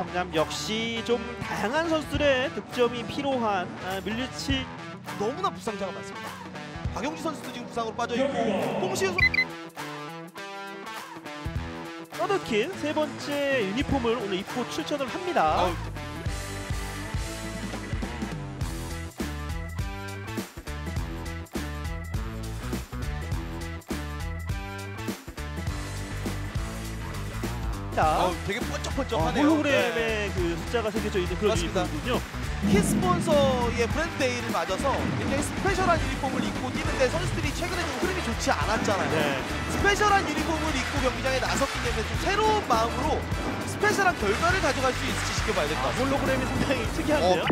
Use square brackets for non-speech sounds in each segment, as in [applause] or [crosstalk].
성남 역시 좀 다양한 선수들의 득점이 필요한 아, 밀리치 너무나 부상자가 많습니다. 박용지 선수도 지금 부상으로 빠져 있고 홍시우 선수 서드킨 세 번째 유니폼을 오늘 입고 출전을 합니다. 아우, 자, 아우, 되게 어, 번쩍번쩍하네요. 홀로그램에 네. 그 숫자가 새겨져 있는 그런 맞습니다. 유니폼이군요. 키 스폰서의 브랜드 day를 맞아서 굉장히 special한 유니폼을 입고 뛰는데 선수들이 최근에 좀 흐름이 좋지 않았잖아요. 네. special한 유니폼을 입고 경기장에 나섰기 때문에 좀 새로운 마음으로 special한 결과를 가져갈 수 있을지 지켜봐야 될것 아, 같습니다. 홀로그램이 상당히 특이한데요.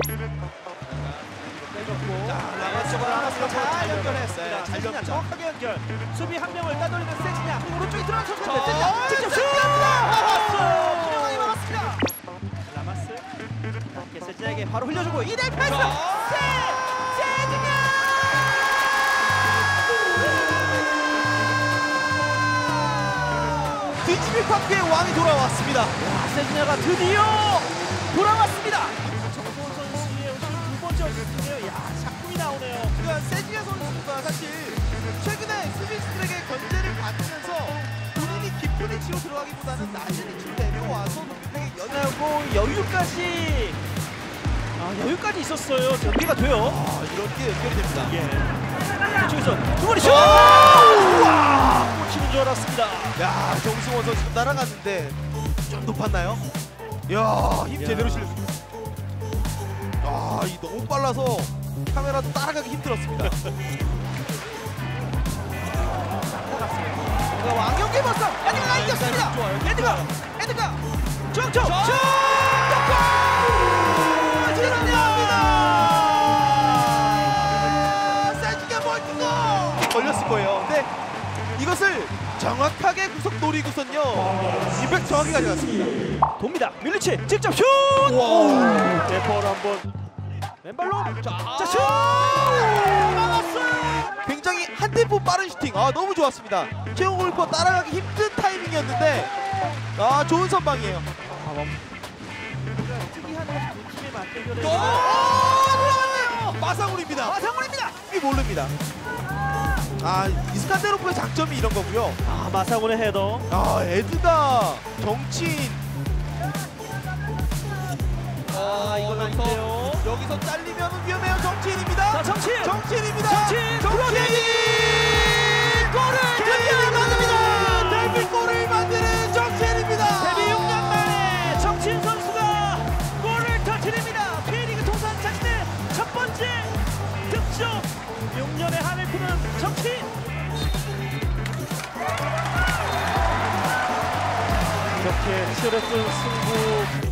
자, 라마스가 라마스가 잘 연결했어요. 잘 연결. 정확하게 연결. 수비 한 명을 따돌리는 세징야. 오른쪽에 들어간 자, 선수 바로 흘려주고 이대 패스. 뒤집이 파크의 왕이 돌아왔습니다. 세징야가 드디어 돌아왔습니다. 정성원 선수의 두 번째 어시스트인데요. 야, 작품이 나오네요. 그러니까 세지야 선수가 사실 최근에 스미스들에게 견제를 받으면서 본인이 깊은 위치로 들어가기보다는 낮은 위치로 내려와서 동료에게 연 하고 여유까지 아, 여유까지 있었어요. 전개가 돼요. 아, 이런 게 연결이 됩니다. 예. 이쪽에서 두 번이 슛! 우와! 꽂히는 줄 알았습니다. 야, 정승원 선수 따라갔는데 좀 높았나요? 야, 힘 야. 제대로 실렸습니다. 아, 이 너무 빨라서 카메라도 따라가기 힘들었습니다. [laughs] 자, 왕경기 버스 에드가 이겼습니다. 에드가 에드가 정정 걸렸을 거예요. 근데 이것을 정확하게 구속 노리고선요. 임팩트 정확히 가져갔습니다. 돕니다. 밀리치 직접 슛! 대퍼를 한번 왼발로 자, 슛! 막았어요. 굉장히 한 템포 빠른 슈팅. 아 너무 좋았습니다. 최용 골퍼 따라가기 힘든 타이밍이었는데 아 좋은 선방이에요. 특이한 것이 두 팀의 또 들어갔네요. 마상울입니다. 마상훈입니다. 이 모릅니다. 아 이스칸데로프의 장점이 이런 거고요. 아, 마상훈의 헤더. 아 에드가 정치인. 아, 이건 아닌데요. 여기서 잘리면 위험해 이렇게 치열했던 승부